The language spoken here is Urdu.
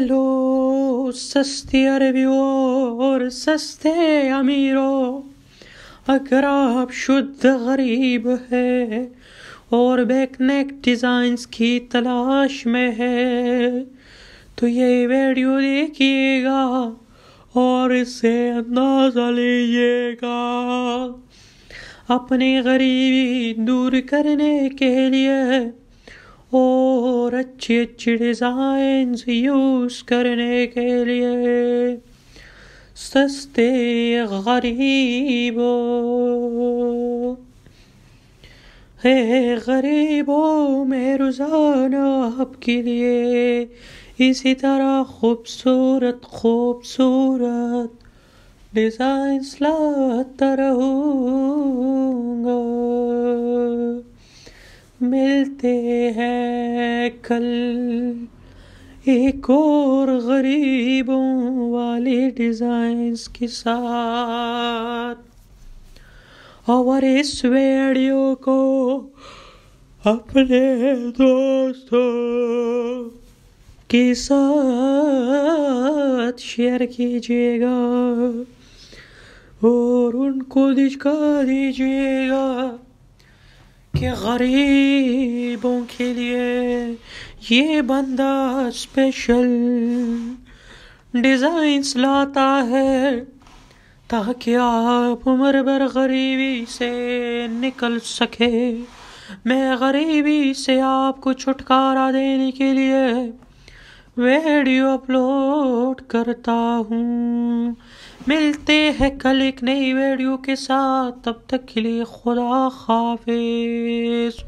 لو سستی عربیوں اور سستے امیروں اگر آپ شدھ غریب ہے اور بیک نیک ڈیزائنز کی تلاش میں ہے تو یہ ویڈیو دیکھیے گا اور اس سے اندازہ لیجیے گا اپنی غریبی دور کرنے کے لیے اور اچھی اچھی ڈیزائنز یوز کرنے کے لیے سستے غریبوں ہے غریبوں میں روزانہ آپ کے لیے اسی طرح خوبصورت خوبصورت ڈیزائنس لاتا رہوں۔ ملتے ہیں کل۔ ایک اور غریبوں والی ڈیزائنس کے ساتھ۔ اور اس ویڈیو کو اپنے دوستوں کے ساتھ شیئر کیجیے گا اور ان کو دکھا دیجیے گا۔ کہ غریبوں کے لیے یہ بندہ اسپیشل ڈیزائنس لاتا ہے تاکہ آپ عمر بر غریبی سے نکل سکے۔ میں غریبی سے آپ کو چھٹکارا دینے کے لیے ویڈیو اپلوڈ کرتا ہوں۔ ملتے ہیں کل ایک نئی ویڈیو کے ساتھ۔ تب تک کے لیے خدا حافظ۔